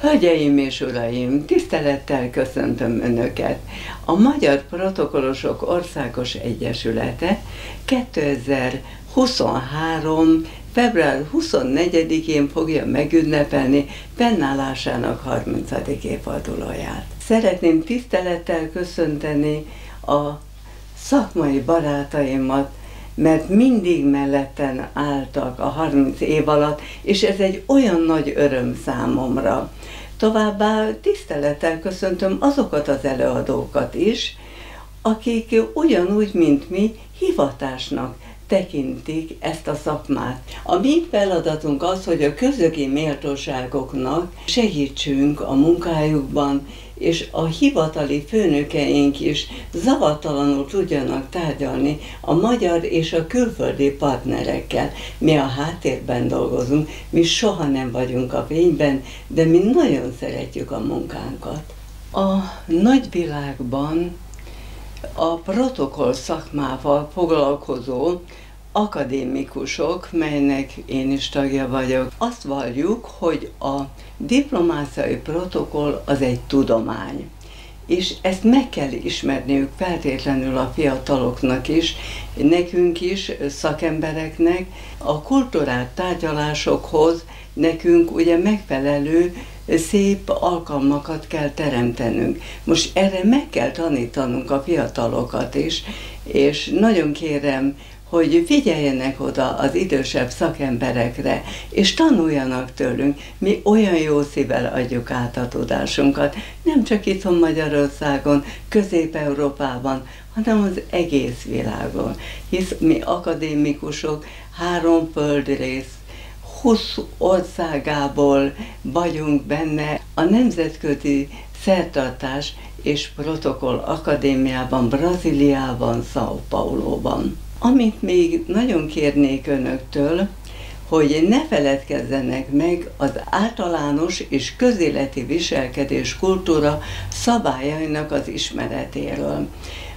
Hölgyeim és uraim, tisztelettel köszöntöm Önöket! A Magyar Protokollosok Országos Egyesülete 2023. február 24-én fogja megünnepelni fennállásának 30. évfordulóját. Szeretném tisztelettel köszönteni a szakmai barátaimat, mert mindig melletten álltak a 30 év alatt, és ez egy olyan nagy öröm számomra. Továbbá tisztelettel köszöntöm azokat az előadókat is, akik ugyanúgy, mint mi, hivatásnak tekintik ezt a szakmát. A mi feladatunk az, hogy a közögi méltóságoknak segítsünk a munkájukban, és a hivatali főnökeink is zavartalanul tudjanak tárgyalni a magyar és a külföldi partnerekkel. Mi a háttérben dolgozunk, mi soha nem vagyunk a fényben, de mi nagyon szeretjük a munkánkat. A nagyvilágban a protokoll szakmával foglalkozó akadémikusok, melynek én is tagja vagyok, azt valljuk, hogy a diplomáciai protokoll az egy tudomány. És ezt meg kell ismerniük feltétlenül a fiataloknak is, nekünk is, szakembereknek, a kultúrát tárgyalásokhoz nekünk ugye megfelelő szép alkalmakat kell teremtenünk. Most erre meg kell tanítanunk a fiatalokat is, és nagyon kérem, hogy figyeljenek oda az idősebb szakemberekre, és tanuljanak tőlünk. Mi olyan jó szívvel adjuk át a tudásunkat, nem csak itthon Magyarországon, Közép-Európában, hanem az egész világon. Hisz mi akadémikusok három földrész 20 országából vagyunk benne a Nemzetközi Szertartás és Protokoll Akadémiában, Brazíliában, São Paulo-ban. Amit még nagyon kérnék önöktől, hogy ne feledkezzenek meg az általános és közéleti viselkedés kultúra szabályainak az ismeretéről.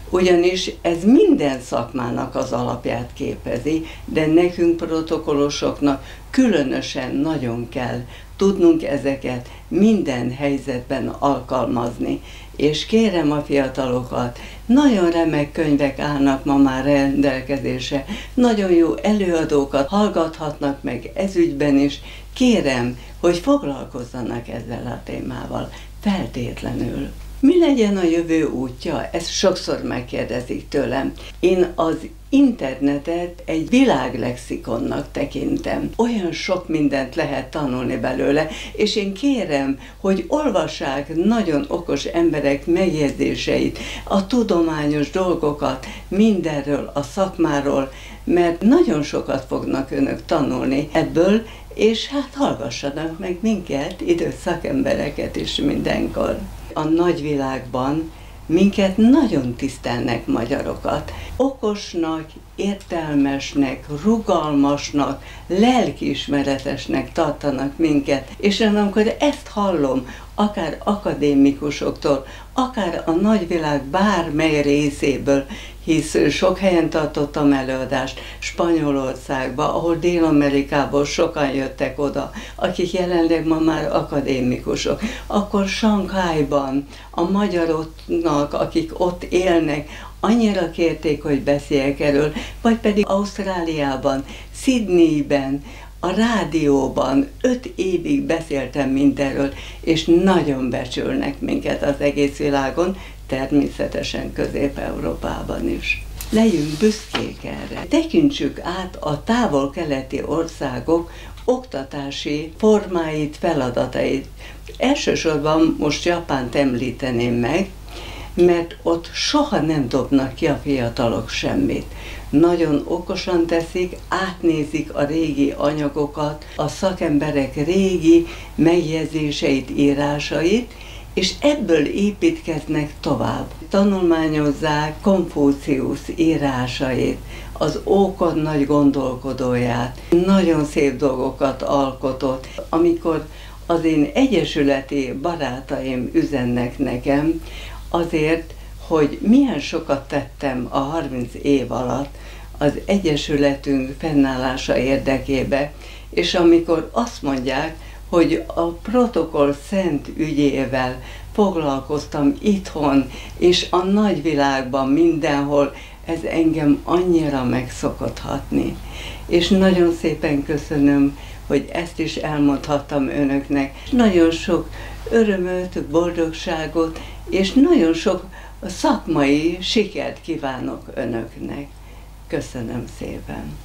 Ugyanis ez minden szakmának az alapját képezi, de nekünk protokollosoknak különösen nagyon kell tudnunk ezeket minden helyzetben alkalmazni. És kérem a fiatalokat, nagyon remek könyvek állnak ma már rendelkezésre, nagyon jó előadókat hallgathatnak meg ezügyben is. Kérem, hogy foglalkozzanak ezzel a témával, feltétlenül. Mi legyen a jövő útja? Ezt sokszor megkérdezik tőlem. Én az internetet egy világlexikonnak tekintem. Olyan sok mindent lehet tanulni belőle, és én kérem, hogy olvassák nagyon okos emberek megjegyzéseit, a tudományos dolgokat, mindenről, a szakmáról, mert nagyon sokat fognak önök tanulni ebből, és hát hallgassanak meg minket, idős szakembereket is mindenkor. A nagyvilágban minket nagyon tisztelnek magyarokat. Okosnak, értelmesnek, rugalmasnak, lelkiismeretesnek tartanak minket. És én amikor ezt hallom, akár akadémikusoktól, akár a nagyvilág bármely részéből, hisz sok helyen tartottam előadást Spanyolországba, ahol Dél-Amerikából sokan jöttek oda, akik jelenleg ma már akadémikusok. Akkor Sankhájban a magyaroknak, akik ott élnek, annyira kérték, hogy beszéljek erről, vagy pedig Ausztráliában, Sydneyben, a rádióban öt évig beszéltem mindenről, és nagyon becsülnek minket az egész világon, természetesen Közép-Európában is. Legyünk büszkék erre. Tekintsük át a távol-keleti országok oktatási formáit, feladatait. Elsősorban most Japánt említeném meg, mert ott soha nem dobnak ki a fiatalok semmit. Nagyon okosan teszik, átnézik a régi anyagokat, a szakemberek régi megjegyzéseit, írásait, és ebből építkeznek tovább. Tanulmányozzák Konfúciusz írásait, az ókod nagy gondolkodóját. Nagyon szép dolgokat alkotott. Amikor az én egyesületi barátaim üzennek nekem, azért, hogy milyen sokat tettem a 30 év alatt az Egyesületünk fennállása érdekébe, és amikor azt mondják, hogy a protokoll szent ügyével foglalkoztam itthon, és a nagyvilágban mindenhol, ez engem annyira megszokott hatni. És nagyon szépen köszönöm, hogy ezt is elmondhattam önöknek. Nagyon sok örömöt, boldogságot, és nagyon sok szakmai sikert kívánok önöknek. Köszönöm szépen!